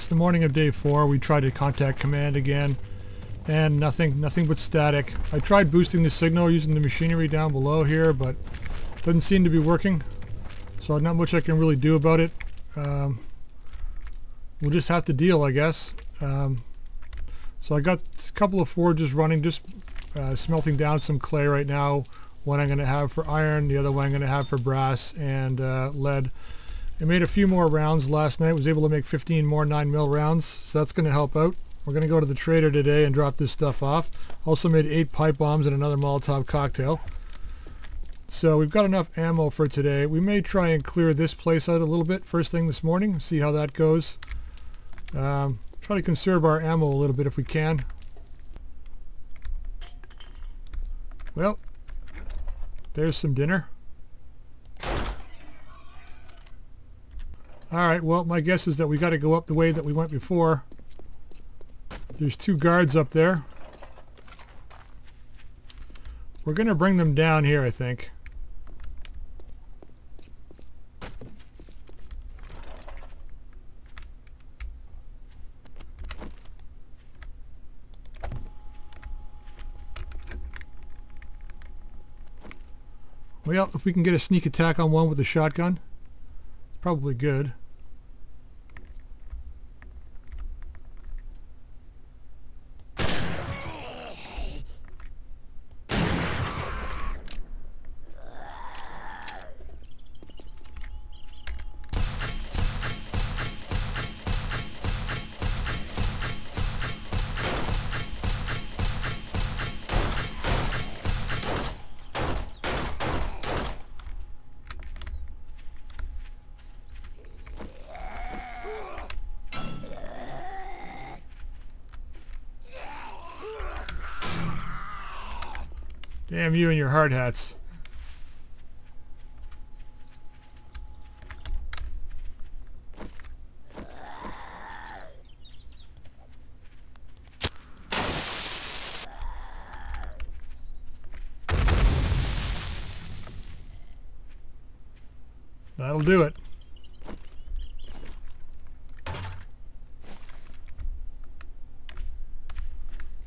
It's the morning of day four. We tried to contact command again and nothing, nothing but static. I tried boosting the signal using the machinery down below here, but doesn't seem to be working. So not much I can really do about it. Um, we'll just have to deal, I guess. Um, so I got a couple of forges running, just uh, smelting down some clay right now. One I'm going to have for iron, the other one I'm going to have for brass and uh, lead. I made a few more rounds last night. Was able to make 15 more 9 mil rounds, so that's going to help out. We're going to go to the trader today and drop this stuff off. Also made 8 pipe bombs and another Molotov cocktail. So we've got enough ammo for today. We may try and clear this place out a little bit first thing this morning, see how that goes. Um, try to conserve our ammo a little bit if we can. Well, there's some dinner. Alright, well, my guess is that we got to go up the way that we went before. There's two guards up there. We're going to bring them down here, I think. Well, if we can get a sneak attack on one with a shotgun, it's probably good. Damn you and your hard hats. That'll do it.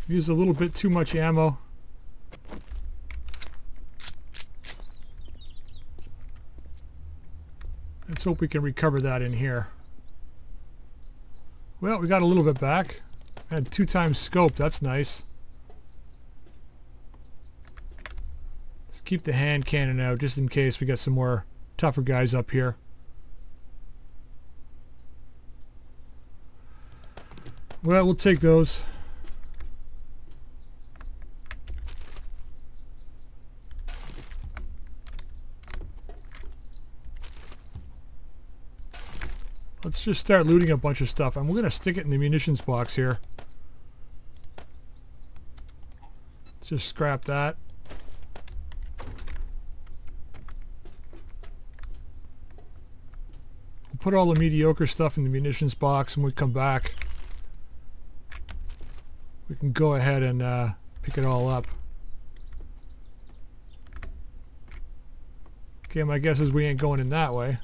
Use a little bit too much ammo. Let's hope we can recover that in here. Well, we got a little bit back. Had two times scope, that's nice. Let's keep the hand cannon out just in case we got some more tougher guys up here. Well, we'll take those. Let's just start looting a bunch of stuff. And we're going to stick it in the munitions box here. Let's just scrap that. We'll put all the mediocre stuff in the munitions box and we come back. We can go ahead and uh, pick it all up. Okay, my guess is we ain't going in that way.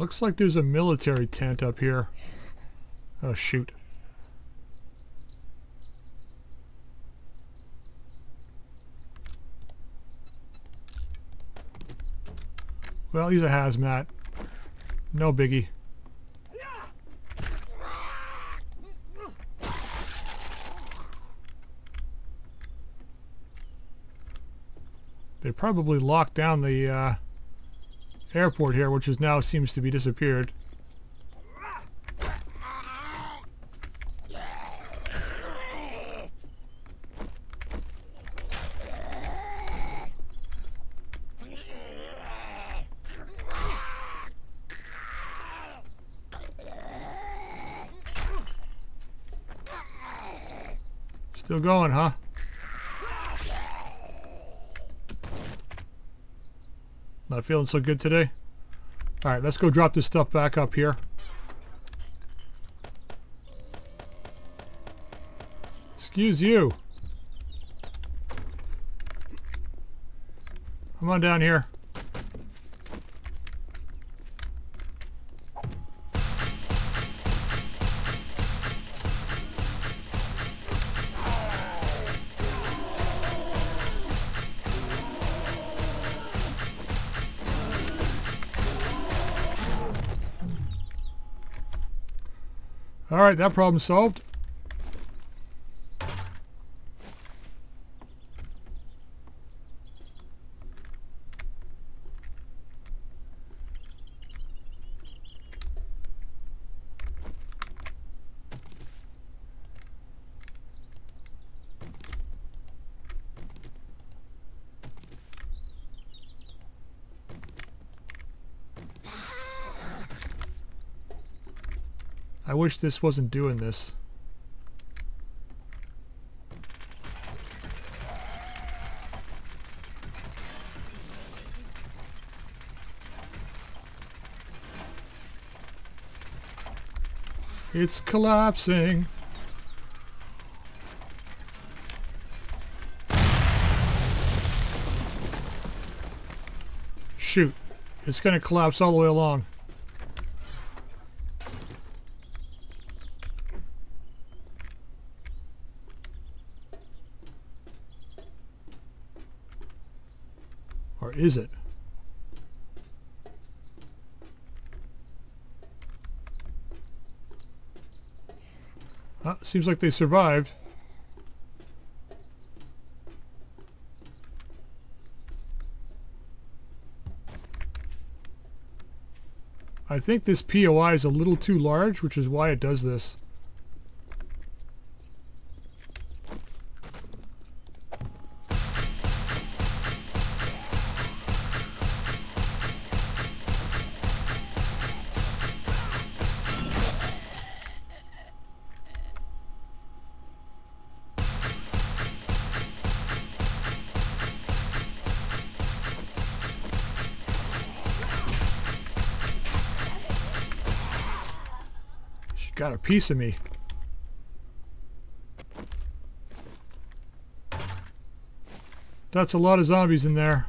Looks like there's a military tent up here. Oh, shoot. Well, he's a hazmat. No biggie. They probably locked down the uh, airport here, which is now seems to be disappeared. Still going, huh? Not feeling so good today? Alright, let's go drop this stuff back up here. Excuse you. Come on down here. Alright, that problem solved. Wish this wasn't doing this. It's collapsing. Shoot. It's going to collapse all the way along. Is it? Ah, seems like they survived. I think this POI is a little too large, which is why it does this. Got a piece of me. That's a lot of zombies in there.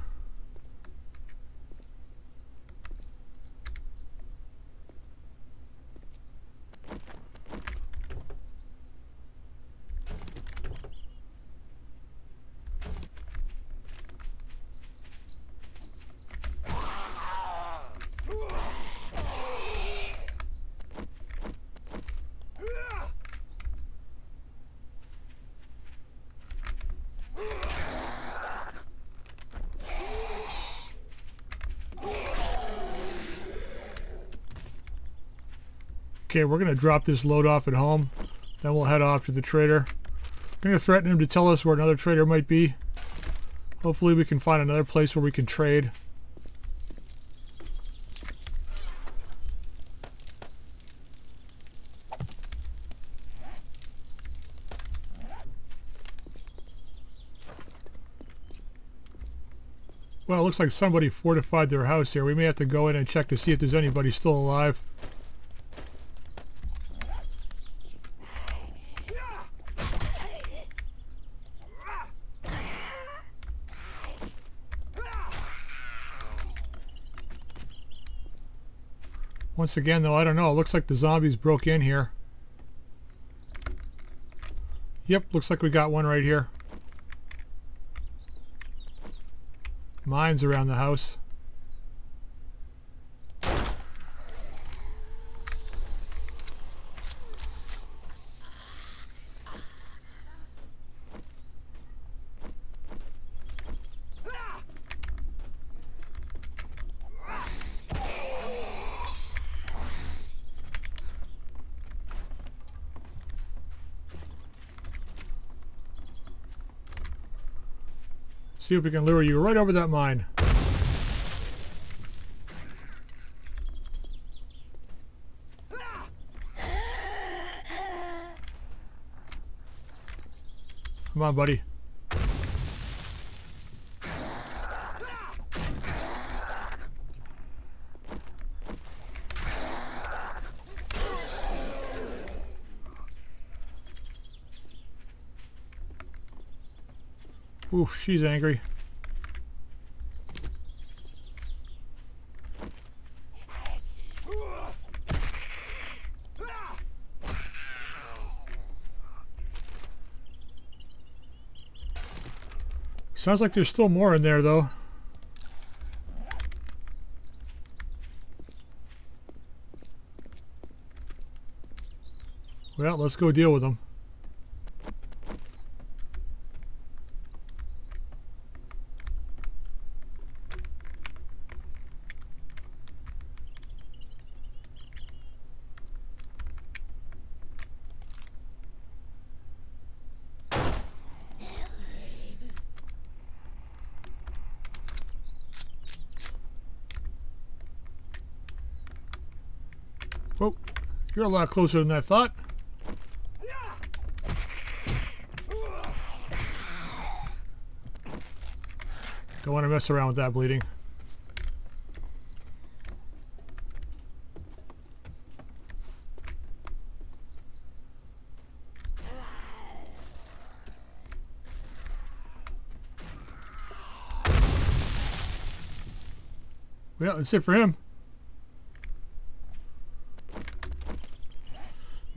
Okay, we're going to drop this load off at home. Then we'll head off to the trader. I'm going to threaten him to tell us where another trader might be. Hopefully we can find another place where we can trade. Well, it looks like somebody fortified their house here. We may have to go in and check to see if there's anybody still alive. Once again, though, I don't know. It looks like the zombies broke in here. Yep, looks like we got one right here. Mines around the house. See if we can lure you right over that mine. Come on, buddy. Oof, she's angry. Sounds like there's still more in there though. Well, let's go deal with them. You're a lot closer than I thought. Don't want to mess around with that bleeding. Well, that's it for him.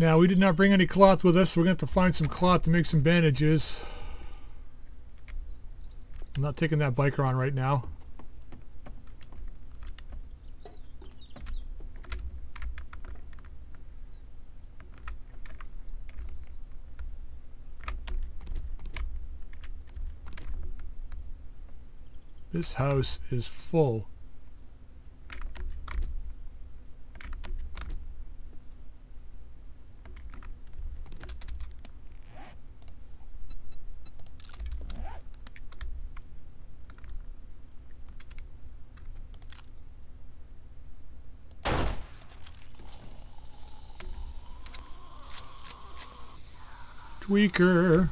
Now, we did not bring any cloth with us, so we're going to have to find some cloth to make some bandages. I'm not taking that biker on right now. This house is full. Tweaker.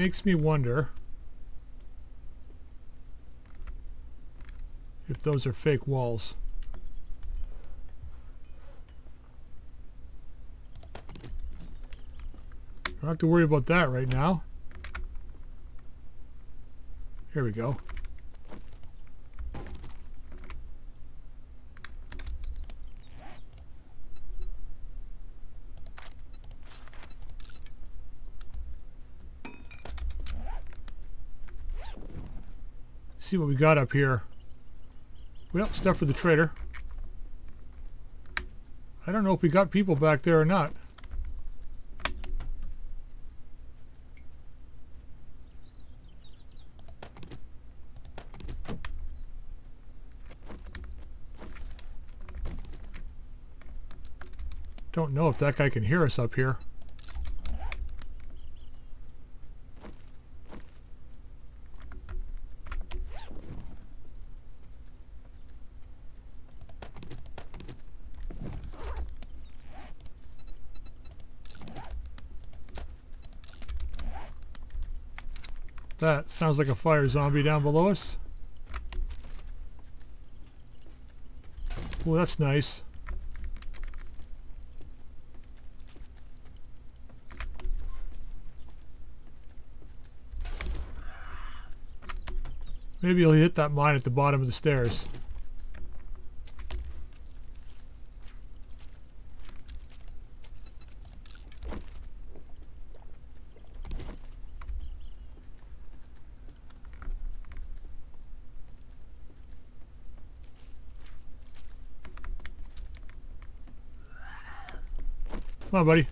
Makes me wonder if those are fake walls. I Don't have to worry about that right now. Here we go. See what we got up here. Well, stuff for the trader. I don't know if we got people back there or not. Don't know if that guy can hear us up here. That sounds like a fire zombie down below us. Well, that's nice. Maybe he'll hit that mine at the bottom of the stairs. on, buddy.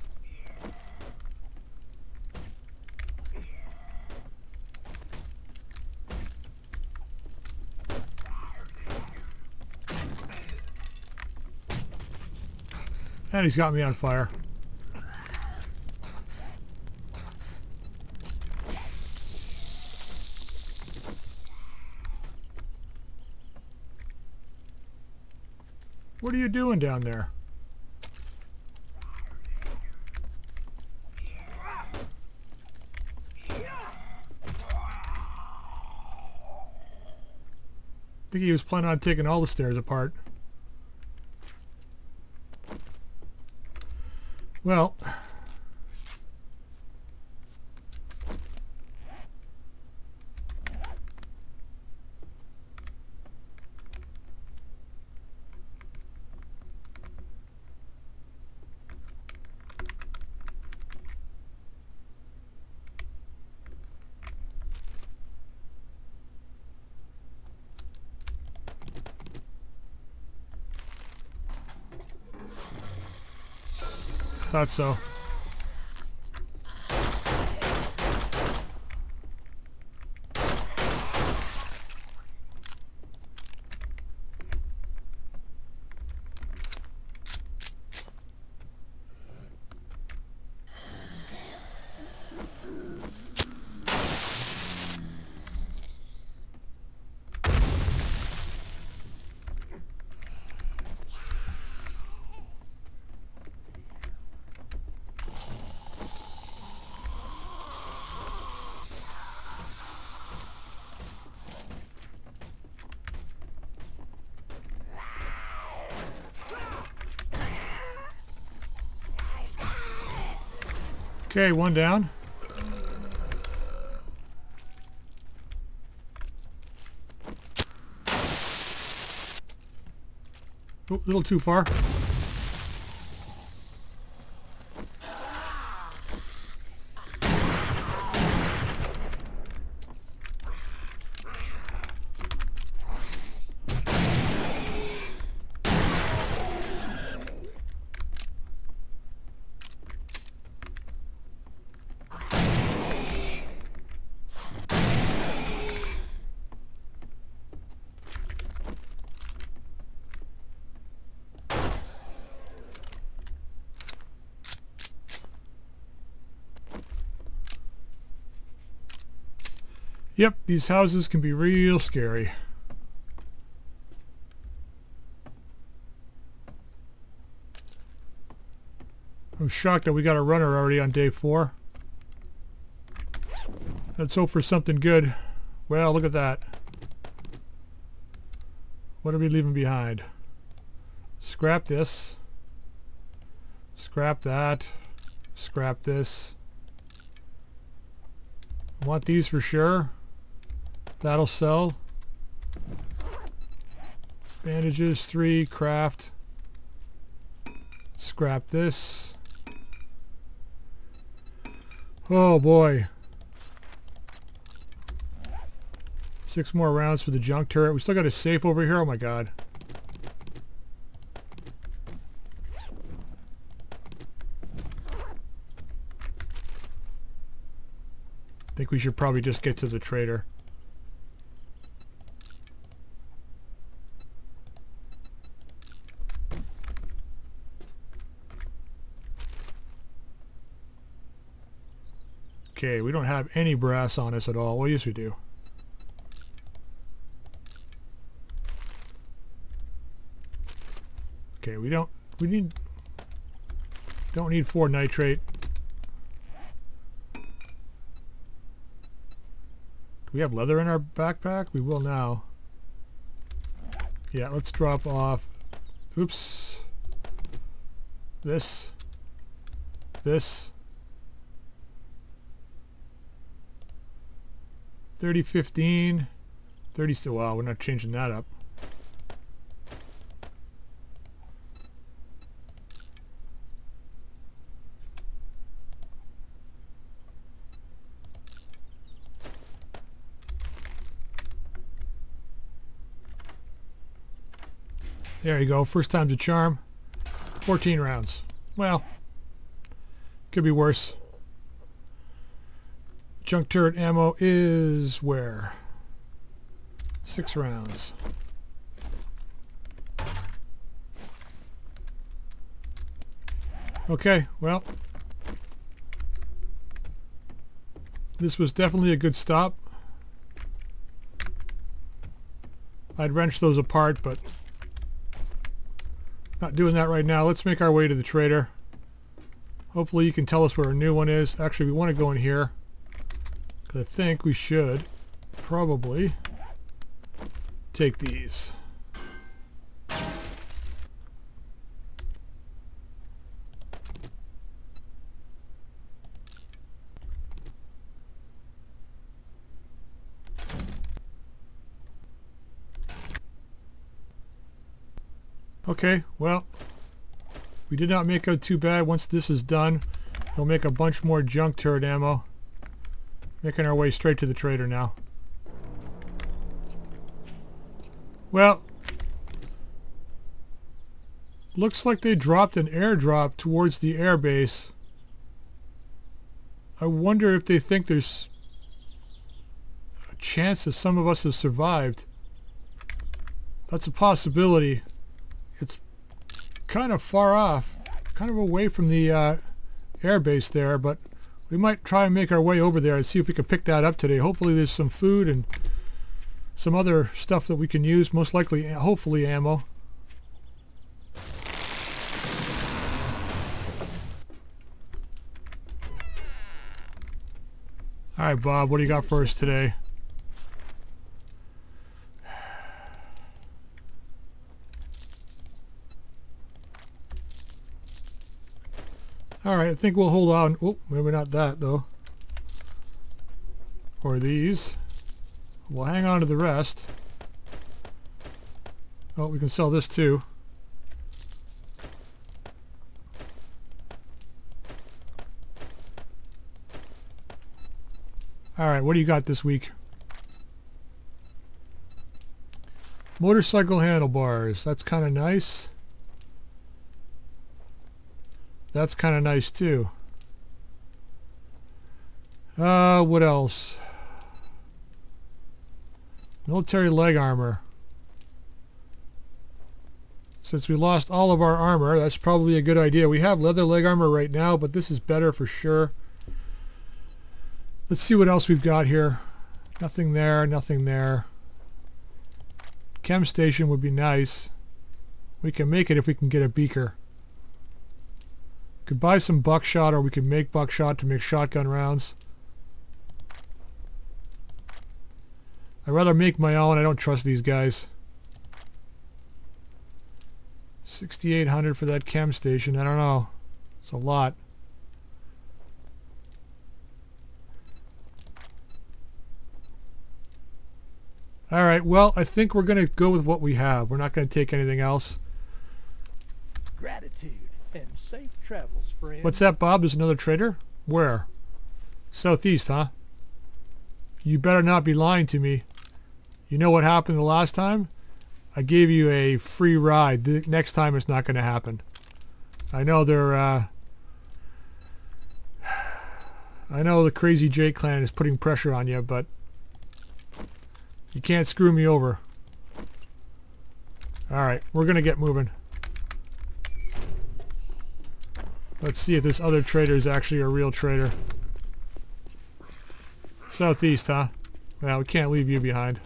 And he's got me on fire. What are you doing down there? Think he was planning on taking all the stairs apart. Well, Thought so. Okay, one down. Oh, a little too far. Yep, these houses can be real scary. I'm shocked that we got a runner already on day four. Let's hope for something good. Well, look at that. What are we leaving behind? Scrap this. Scrap that. Scrap this. Want these for sure. That'll sell. Bandages, three, craft. Scrap this. Oh boy. Six more rounds for the junk turret. We still got a safe over here. Oh my god. I think we should probably just get to the trader. Okay, we don't have any brass on us at all. Well, yes we do. Okay, we don't, we need, don't need four nitrate. Do we have leather in our backpack? We will now. Yeah, let's drop off. Oops. This. This. 3015. 30 still, wow, we're not changing that up. There you go, first time's a charm. 14 rounds. Well, could be worse. Junk turret ammo is where? Six rounds. Okay, well, this was definitely a good stop. I'd wrench those apart, but Not doing that right now. Let's make our way to the trader. Hopefully you can tell us where a new one is. Actually, we want to go in here. I think we should probably take these. Okay, well, we did not make out too bad. Once this is done, we'll make a bunch more junk turret ammo. Making our way straight to the trader now. Well, looks like they dropped an airdrop towards the airbase. I wonder if they think there's a chance that some of us have survived. That's a possibility It's kind of far off, kind of away from the uh, airbase there, but we might try and make our way over there and see if we can pick that up today. Hopefully there's some food and some other stuff that we can use, most likely, hopefully ammo. All right, Bob, what do you got for us today? Alright, I think we'll hold on. Oh, maybe not that though. Or these. We'll hang on to the rest. Oh, we can sell this too. Alright, what do you got this week? Motorcycle handlebars. That's kind of nice. That's kind of nice too. Uh, what else? Military leg armor. Since we lost all of our armor, that's probably a good idea. We have leather leg armor right now, but this is better for sure. Let's see what else we've got here. Nothing there, nothing there. Chem station would be nice. We can make it if we can get a beaker. Could buy some buckshot or we could make buckshot to make shotgun rounds. I'd rather make my own. I don't trust these guys. 6800 for that chem station. I don't know. It's a lot. Alright, well, I think we're going to go with what we have. We're not going to take anything else. Gratitude and safe travels, friend. What's that, Bob? There's another trader? Where? Southeast, huh? You better not be lying to me. You know what happened the last time? I gave you a free ride. The next time it's not going to happen. I know they're... Uh, I know the Crazy J clan is putting pressure on you, but you can't screw me over. Alright, we're going to get moving. Let's see if this other trader is actually a real trader. Southeast, huh? Well, we can't leave you behind.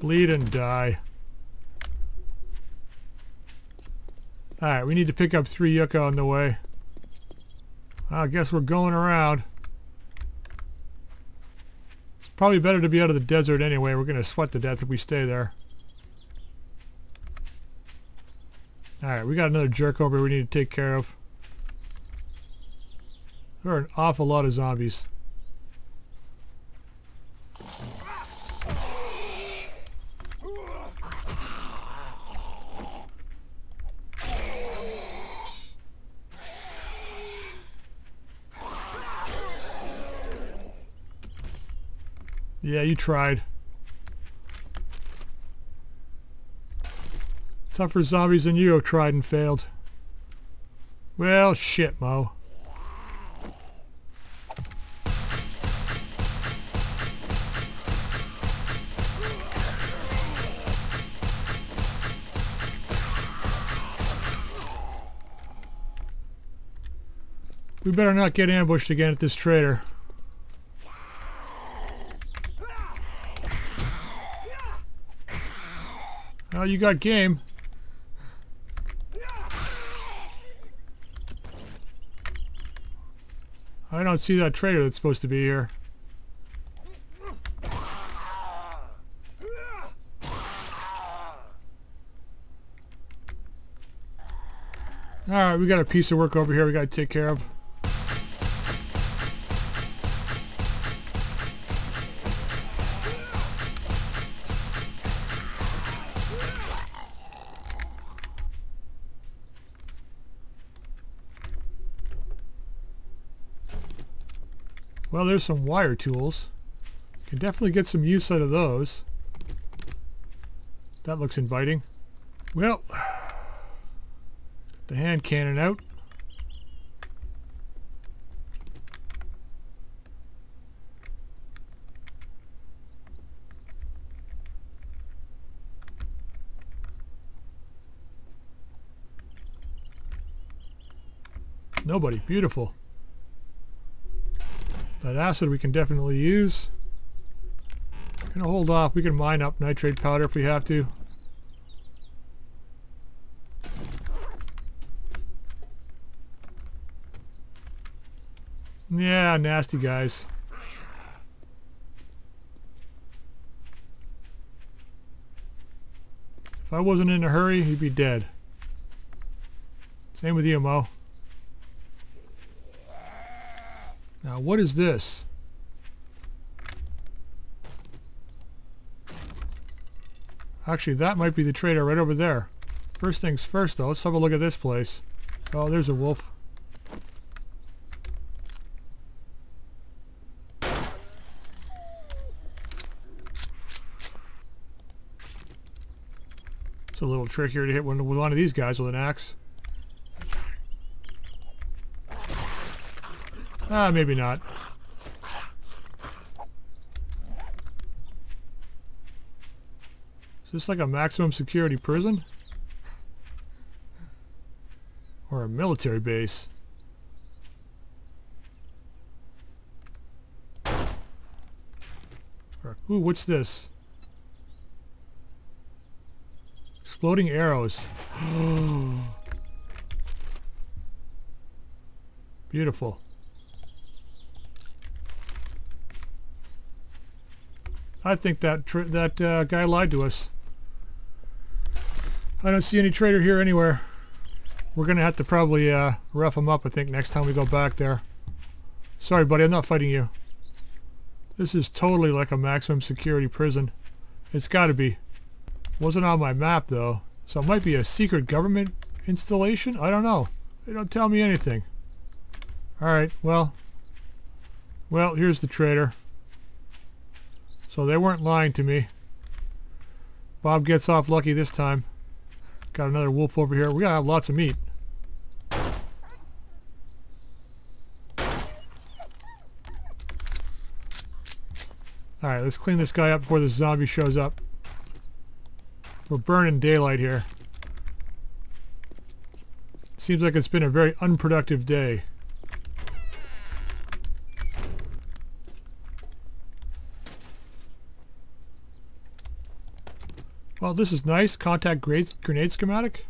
Bleed and die. Alright, we need to pick up three yucca on the way. I guess we're going around. It's probably better to be out of the desert anyway. We're going to sweat to death if we stay there. Alright, we got another jerk over we need to take care of. There are an awful lot of zombies. Yeah, you tried. Tougher zombies than you have tried and failed. Well, shit, Mo. We better not get ambushed again at this trader. Oh, you got game. I don't see that trader that's supposed to be here. Alright, we got a piece of work over here we gotta take care of. Well, there's some wire tools. Can definitely get some use out of those. That looks inviting. Well, the hand cannon out. Nobody. Beautiful. That acid we can definitely use. Gonna hold off. We can mine up nitrate powder if we have to. Yeah, nasty guys. If I wasn't in a hurry, he'd be dead. Same with you, Mo. Now, what is this? Actually, that might be the trader right over there. First things first, though, let's have a look at this place. Oh, there's a wolf. It's a little trickier to hit one one of these guys with an axe. Ah, maybe not. Is this like a maximum security prison? Or a military base? Ooh, what's this? Exploding arrows. Beautiful. I think that that uh, guy lied to us. I don't see any trader here anywhere. We're going to have to probably uh, rough him up, I think, next time we go back there. Sorry, buddy, I'm not fighting you. This is totally like a maximum security prison. It's got to be. Wasn't on my map, though. So it might be a secret government installation? I don't know. They don't tell me anything. Alright, well. Well, here's the trader. So they weren't lying to me. Bob gets off lucky this time. Got another wolf over here. We gotta have lots of meat. Alright, let's clean this guy up before the zombie shows up. We're burning daylight here. Seems like it's been a very unproductive day. Well, this is nice. Contact grenade, grenade schematic.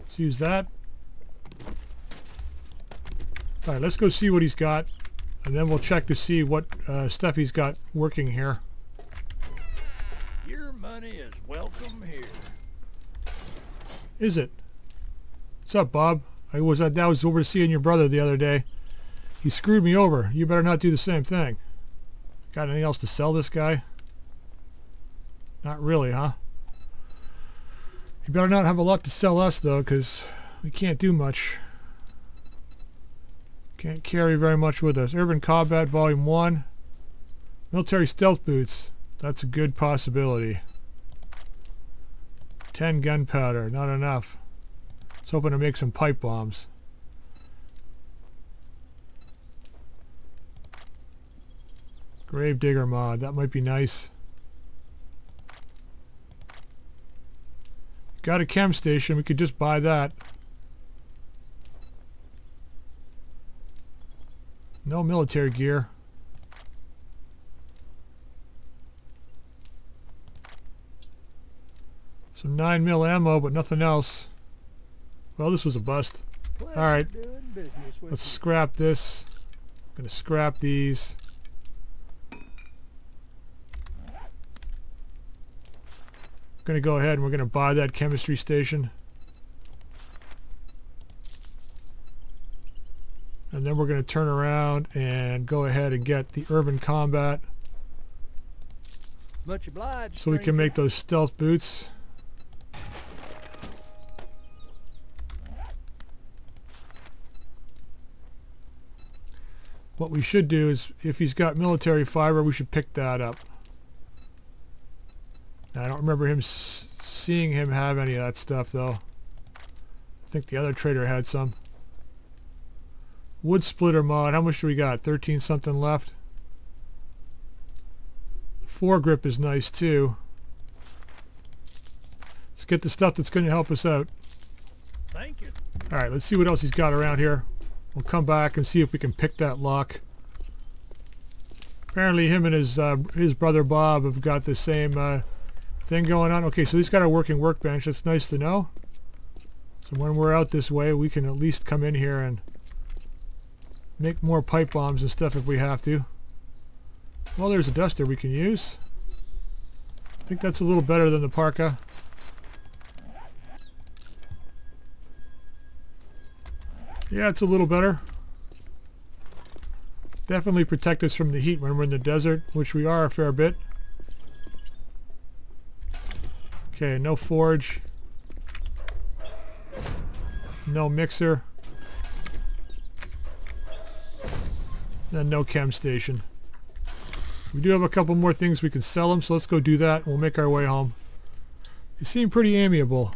Let's use that. Alright, let's go see what he's got. And then we'll check to see what uh, stuff he's got working here. Your money is welcome here. Is it? What's up, Bob? I was, uh, I was overseeing your brother the other day. He screwed me over. You better not do the same thing. Got anything else to sell this guy? Not really, huh? You better not have a lot to sell us, though, because we can't do much. Can't carry very much with us. Urban Combat Volume 1. Military Stealth Boots. That's a good possibility. 10 gunpowder. Not enough. Was hoping to make some pipe bombs. Gravedigger mod, that might be nice. Got a chem station, we could just buy that. No military gear. Some 9 mil ammo, but nothing else. Well, this was a bust. Alright. Let's scrap this. I'm gonna scrap these. Gonna go ahead and we're gonna buy that chemistry station. And then we're gonna turn around and go ahead and get the urban combat Much obliged. so we can make those stealth boots. What we should do is, if he's got military fiber, we should pick that up. I don't remember him s seeing him have any of that stuff, though. I think the other trader had some. Wood splitter mod, how much do we got? 13 something left. Foregrip is nice, too. Let's get the stuff that's going to help us out. Thank you. All right, let's see what else he's got around here. We'll come back and see if we can pick that lock. Apparently him and his uh, his brother Bob have got the same uh, thing going on. Okay, so he's got a working workbench. That's nice to know. So when we're out this way, we can at least come in here and make more pipe bombs and stuff if we have to. Well, there's a duster we can use. I think that's a little better than the parka. Yeah, it's a little better. Definitely protect us from the heat when we're in the desert, which we are a fair bit. Okay, no forge. No mixer. And no chem station. We do have a couple more things we can sell them, so let's go do that. We'll make our way home. They seem pretty amiable.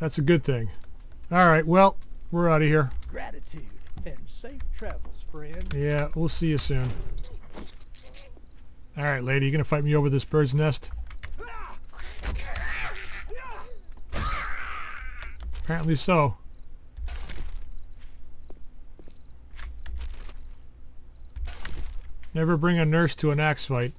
That's a good thing. All right, well, we're out of here. Gratitude and safe travels, friend. Yeah, we'll see you soon. All right, lady, you gonna fight me over this bird's nest? Apparently so. Never bring a nurse to an axe fight.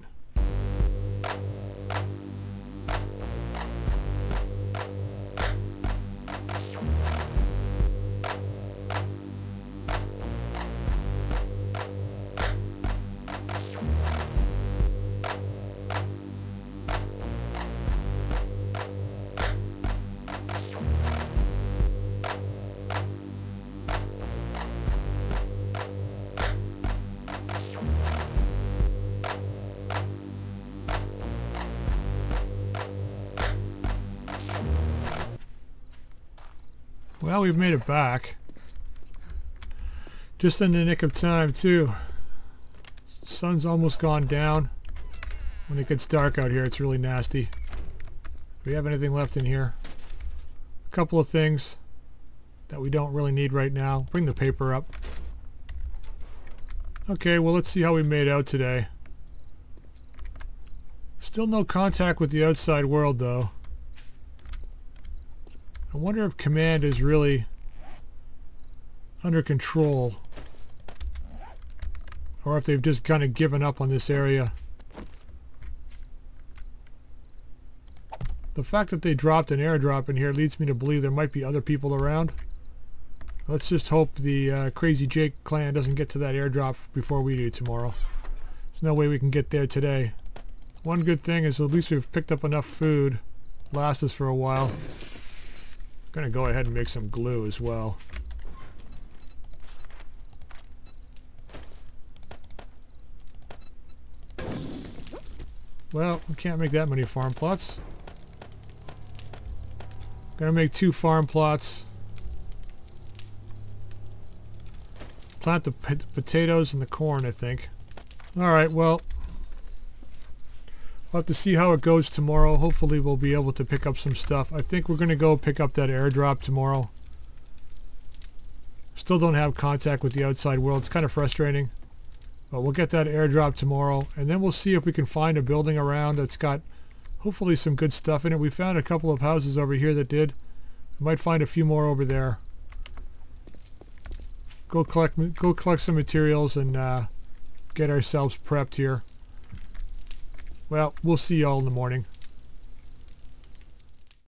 Well, we've made it back. Just in the nick of time, too. Sun's almost gone down. When it gets dark out here, it's really nasty. Do we have anything left in here? A couple of things that we don't really need right now. Bring the paper up. Okay, well, let's see how we made out today. Still no contact with the outside world, though. I wonder if command is really under control or if they've just kind of given up on this area. The fact that they dropped an airdrop in here leads me to believe there might be other people around. Let's just hope the uh, Crazy Jake clan doesn't get to that airdrop before we do tomorrow. There's no way we can get there today. One good thing is at least we've picked up enough food. Last us for a while. Gonna go ahead and make some glue as well. Well, we can't make that many farm plots. Gonna make two farm plots. Plant the potatoes and the corn, I think. Alright, well, We'll have to see how it goes tomorrow. Hopefully we'll be able to pick up some stuff. I think we're going to go pick up that airdrop tomorrow. Still don't have contact with the outside world. It's kind of frustrating. But we'll get that airdrop tomorrow. And then we'll see if we can find a building around that's got hopefully some good stuff in it. We found a couple of houses over here that did. We might find a few more over there. go collect go collect some materials and uh, get ourselves prepped here. Well, we'll see y'all in the morning.